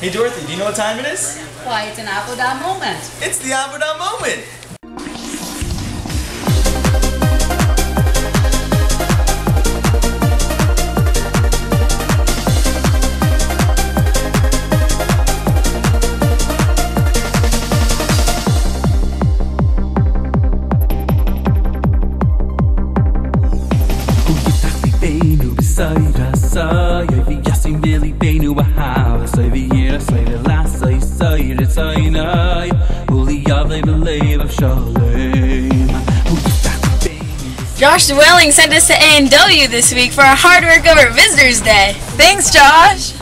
Hey Dorothy, do you know what time it is? Why, it's an Avodah moment. It's the Avodah moment! beinu besaira sai vi yasin deli beinu a ha sai vi sai the sai nai uli of shalom Josh Dwelling sent us to A&W this week for our hard work over Visitors Day. Thanks, Josh.